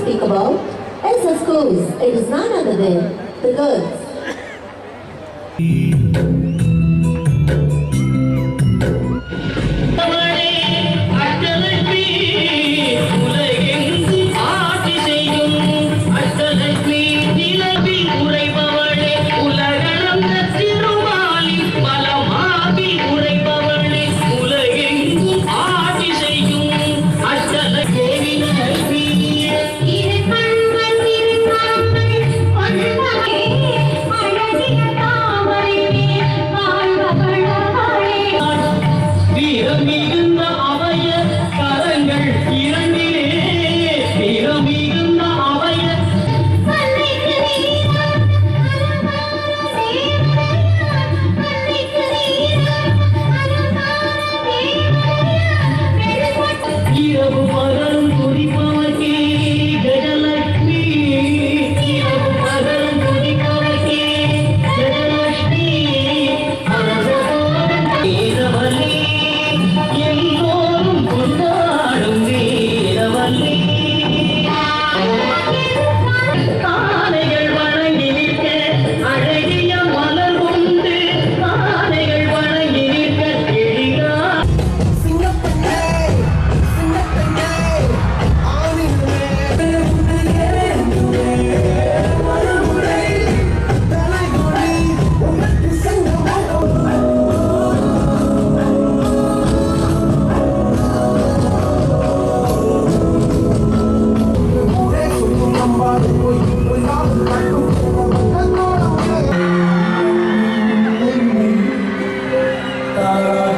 Speak about? Yes, of course, it is none other than the girls. Amen.